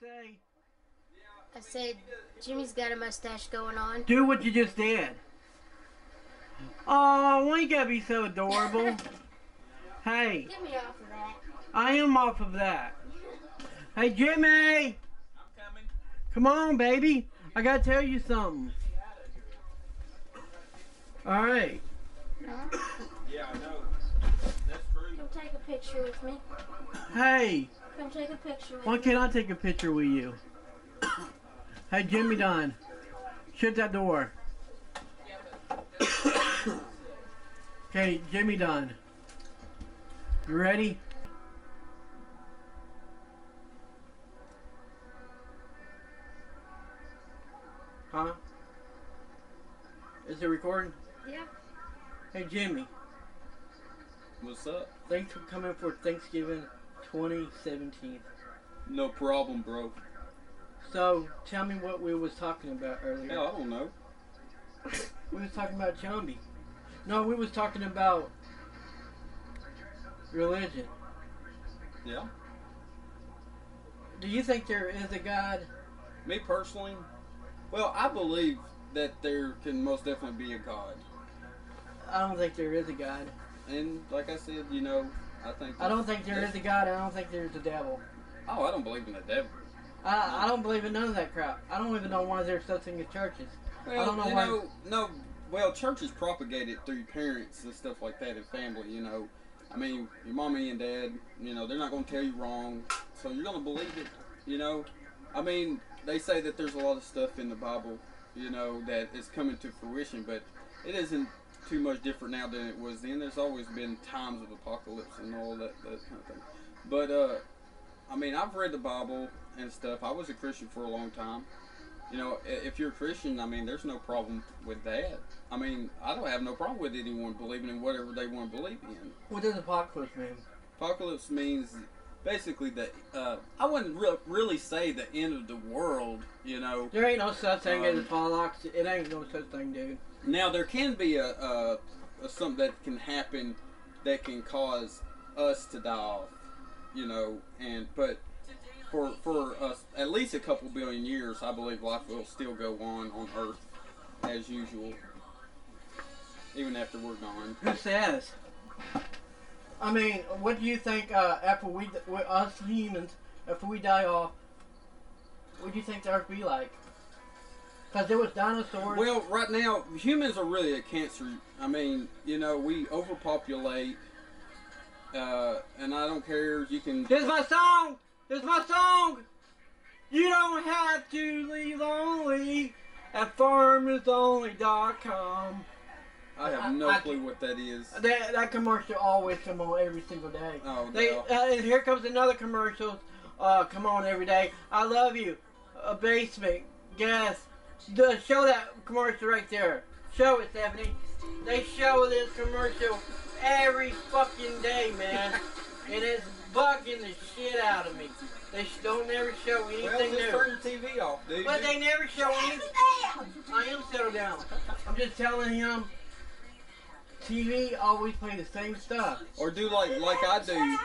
say? I said Jimmy's got a mustache going on. Do what you just did. Oh, why you gotta be so adorable? hey, Get me off of that. I am off of that. Hey, Jimmy! I'm coming. Come on, baby. I gotta tell you something. Alright. Yeah, I know. That's true. Come take a picture with me. Hey, Come take a picture with why me. can't I take a picture with you? Hey, Jimmy Don, Shut that door. okay, Jimmy Don, You ready? Huh? Is it recording? Yeah. Hey, Jimmy. What's up? Thanks for coming for Thanksgiving 2017. No problem, bro. So, tell me what we was talking about earlier. Hell, I don't know. We was talking about zombie. No, we was talking about religion. Yeah. Do you think there is a God? Me personally, well, I believe that there can most definitely be a God. I don't think there is a God. And like I said, you know, I think I don't think there is a God. I don't think there's a devil. Oh, I don't believe in the devil. I, I don't believe in none of that crap. I don't even know why there's such thing as churches. Well, don't know you why- know, no. Well, church is propagated through parents and stuff like that and family. You know, I mean, your mommy and dad. You know, they're not going to tell you wrong, so you're going to believe it. You know, I mean, they say that there's a lot of stuff in the Bible. You know, that is coming to fruition, but it isn't too much different now than it was then. There's always been times of apocalypse and all that, that kind of thing. But uh, I mean, I've read the Bible and stuff. I was a Christian for a long time. You know, if you're a Christian, I mean, there's no problem with that. I mean, I don't have no problem with anyone believing in whatever they want to believe in. What does apocalypse mean? Apocalypse means basically that uh, I wouldn't re- really say the end of the world. You know, There ain't no such thing as Um, apocalypse. It ain't no such thing, dude. Now there can be a, a, a something that can happen that can cause us to die off. You know, and but for for us at least a couple billion years, I believe life will still go on on Earth as usual, even after we're gone. Who says? I mean, what do you think uh, after we, us humans, after we die off, what do you think the Earth be like? Because there was dinosaurs. Well, right now humans are really a cancer. I mean, you know, we overpopulate, uh, and I don't care. You can. This is my song! This is my song! You don't have to leave lonely at farmersonly.com. I have I- no I- clue what that is. That, that commercial always come on every single day. Oh, They, no. uh, and here comes another commercial. Uh, come on every day. I love you. A basement. Gas. The, show that commercial right there. Show it, Stephanie. They show this commercial every fucking day, man. and it's bugging the shit out of me. They don't never show anything Well, just new. turn your TV off, dude. But they never show anything. I am settled down. I'm just telling him. TV always play the same stuff. Or do like like I do.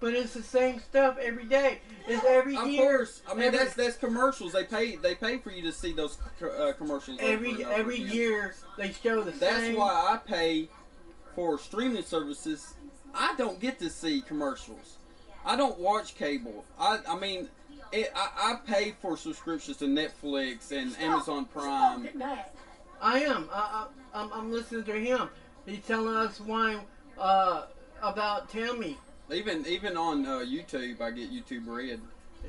But it's the same stuff every day. It's every Of year. course, I mean every, that's that's commercials. They pay they pay for you to see those co- uh, commercials every and over every again. year they show the That's same. That's why I pay for streaming services. I don't get to see commercials. I don't watch cable. I I mean, it, I, I pay for subscriptions to Netflix and Amazon Prime. I am. I, I, I'm, I'm listening to him. He's telling us why uh, about Tammy. Even even on uh, YouTube, I get YouTube Red.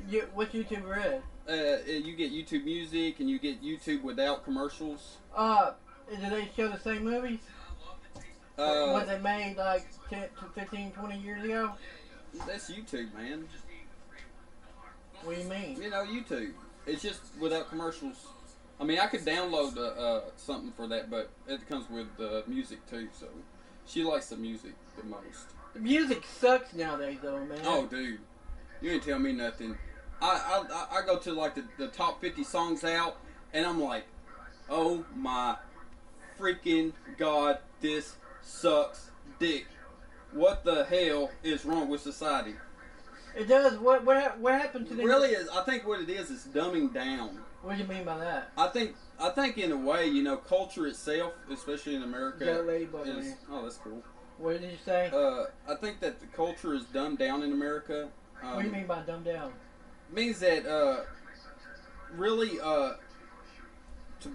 You, what YouTube Red? Uh, you get YouTube Music and you get YouTube without commercials. Uh, do they show the same movies? Uh, what they made like 10 to 15, 20 years ago? that's YouTube, man. What do you mean? You know, YouTube. It's just without commercials. I mean, I could download uh, uh, something for that, but it comes with uh, music too. So she likes the music the most. The music sucks nowadays, though, man. Oh, dude, you ain't tell me nothing. I I, I go to like the, the top 50 songs out, and I'm like, oh my freaking god, this sucks dick. What the hell is wrong with society? It does. What what what happened to the really is. I think what it is is dumbing down. What do you mean by that? I think I think in a way, you know, culture itself, especially in America, Is that ladybug is oh that's cool. What did you say? Uh, I think that the culture is dumbed down in America. Um, what do you mean by dumb down? Means that uh, really uh, to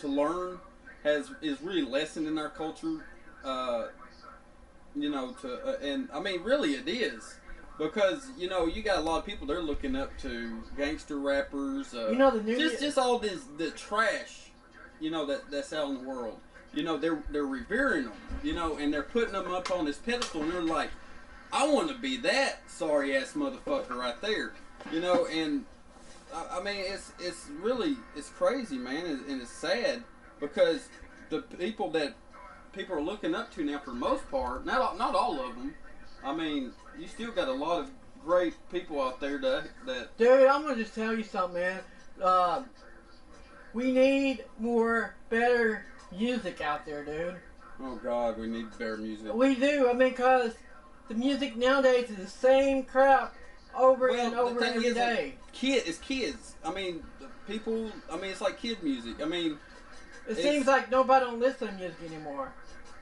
to learn has is really lessened in our culture. Uh, you know, to uh, and I mean, really, it is because you know you got a lot of people they're looking up to gangster rappers. Uh, You know the new just just all this the trash, you know that that's out in the world. You know they're they're revering them. You know, and they're putting them up on this pedestal, and they're like, I want to be that sorry ass motherfucker right there. You know, and I, I mean it's it's really it's crazy, man, and, and it's sad because the people that people are looking up to now, for the most part, not not all of them. I mean, you still got a lot of great people out there that that Dude, I'm gonna just tell you something, man. Um, we need more better music out there, dude. oh god, we need better music. We do. I mean, cause the music nowadays is the same crap over Well, and over every is, like. Kid, it's kids. I mean, the people. I mean, it's like kid music. I mean, It seems like nobody don't listen to music anymore.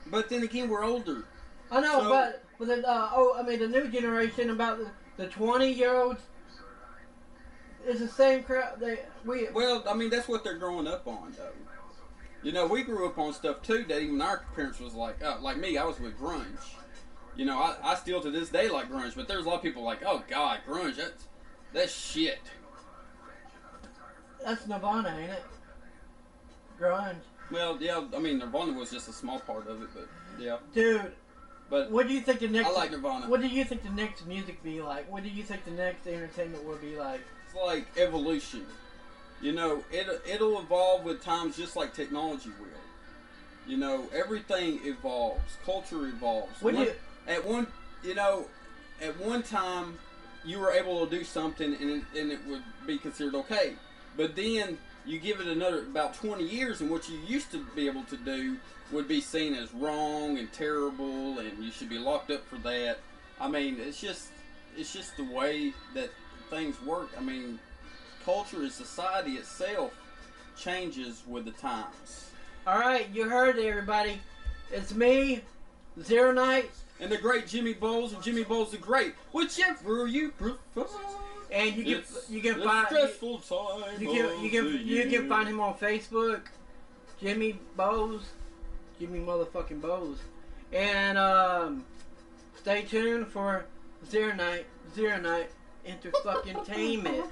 but then again, we're older. I know, So- but but the, uh, oh, I mean the new generation about the, the 20 year olds is the same crap. They we Well, I mean, that's what they're growing up on, though. You know, we grew up on stuff too that even our parents was like, uh, like me, I was with grunge. You know, I, I still to this day like grunge, but there's a lot of people like, oh god, grunge, that's that's shit. that's Nirvana, ain't it? Grunge, Well, yeah, I mean, Nirvana was just a small part of it, but yeah. dude. But What do you think the next? I like Nirvana. What do you think the next music be like? What do you think the next entertainment will be like? It's like evolution. You know, it it'll evolve with times just like technology will. You know, everything evolves. Culture evolves. Would One- you? at one, you know, at one time, you were able to do something and it, and it would be considered okay. But then you give it another about 20 years, and what you used to be able to do would be seen as wrong and terrible, and you should be locked up for that. I mean, it's just it's just the way that things work. I mean, culture and society itself changes with the times. All right, you heard it, everybody. It's me, Zero Knight, And the great Jimmy Bowles and Jimmy Bowles the Great, whichever you prefer. and you can you can find you, stressful time. you can you can you can find him on Facebook, Jimmy Bowles, Jimmy motherfucking Bowles, and um, stay tuned for Zero Knight, Zero Knight Inter fucking Tainment.